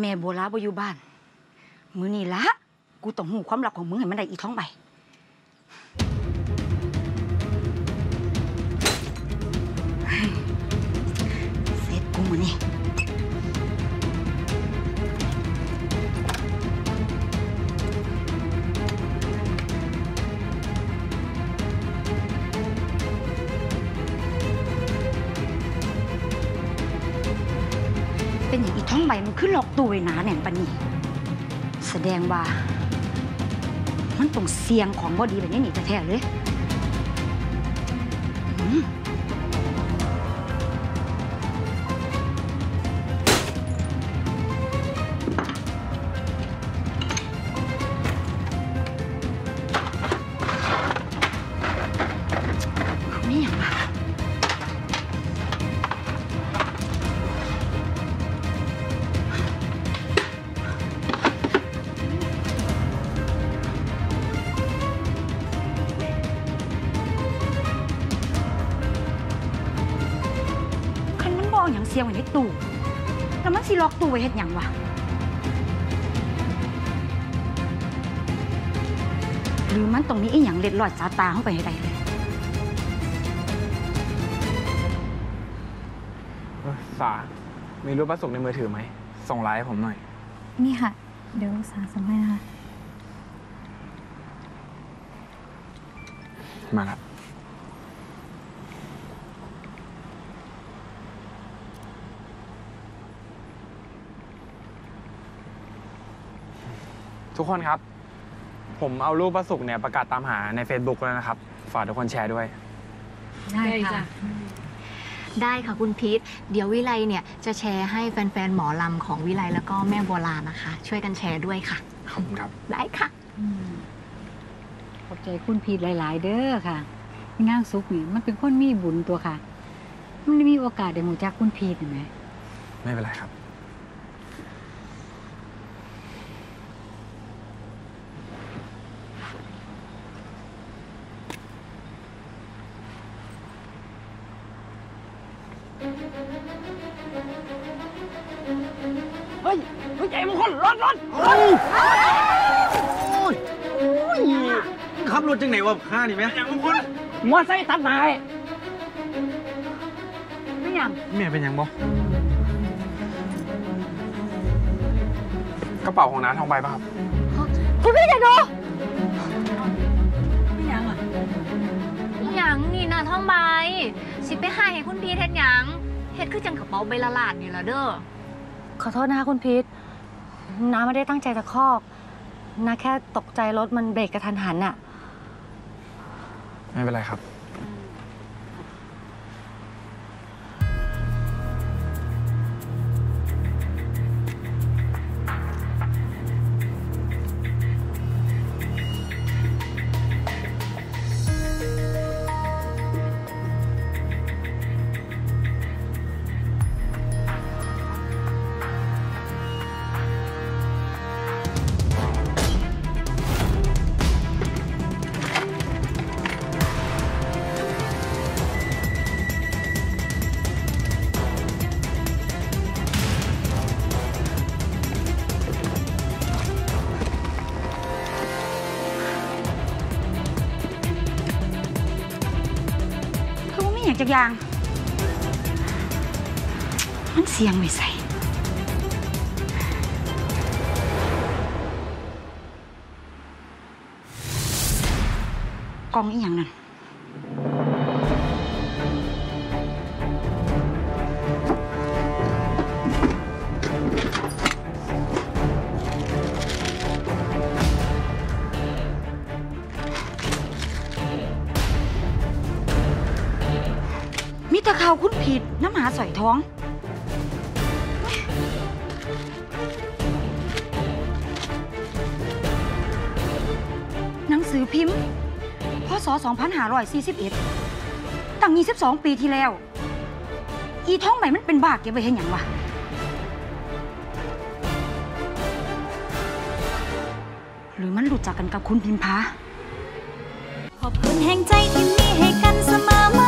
แม่โบลาบ่อยู่บ้าน มือนี่ละ กูต้องหูความลับของมึงให้มันได้อีกท้องใบ ใบมันขึ้นหลอกตัวไว้หนาแหน่งปนีแสดงว่า มันต้องเสียงของบอดีแบบนี้นี่แท้ๆเลย อกอย่างเสียงไว้ในตู้แล้วมันสิล็อกตู้ไว้เฮ็ดหยังวะหรือมันตรงนี้อีหยังเล็ดลอดสาตาเข้าไปให้ได้เลยเออสา มีรูปพระสุกร์ในมือถือไหม ส่งไลน์ให้ผมหน่อย นี่ค่ะ เดี๋ยวสาส่งให้นะคะ มาละ ทุกคนครับ ผมเอารูปพระสุกร์เนี่ยประกาศตามหาใน Facebook แล้วนะครับ ฝากทุกคนแชร์ด้วย ได้ค่ะ ได้ค่ะคุณพีทเดี๋ยววิไลเนี่ยจะแชร์ให้แฟนๆ หมอลำของวิไลแล้วก็แม่โบราณนะคะ ช่วยกันแชร์ด้วยค่ะ ขอบคุณครับ ได้ค่ะ ขอบใจคุณพีดหลาย ๆ เด้อค่ะนางสุกนี่มันเป็นคนมีบุญตัวค่ะ มันได้มีโอกาสได้หมูจักคุณพีดเห็นไหม ไม่เป็นไรครับ ฮ้ยเฮ้ยใจมันคนรถรถขับรถจังไหนวะข้านี่ไหมอย่างบางคนมอไซค์ตัดหนายไม่หยังแม่เป็นยังบ่กระเป๋าของน้าทองใบป่ะครับคุณพี่จะดูไม่ยังอะหยังนี่นาท่องใบสิไปให้ให้คุณพีทเฮ็ดหยังเฮ็ดคือจังกระเป๋าใบละลาดนี่ละเด้อ ขอโทษนะคะคุณพีทน้าไม่ได้ตั้งใจจะคอกน้าแค่ตกใจรถมันเบรกกระทันหันอะไม่เป็นไรครับคืม จักอย่าง มันเสียงไม่ใส่กองอีหยังนั่น แต่ข่าวคุณผิดน้ำหาสอยท้อง หนังสือพิมพ์พศ2541 ตั้ง 22 ปีที่แล้ว อีท้องใหม่มันเป็นบาเก็บไว้เห็นอย่างวะหรือมันรู้จักกันกับคุณพิมพาขอบคุณแห่งใจที่มีให้กันเสมอมา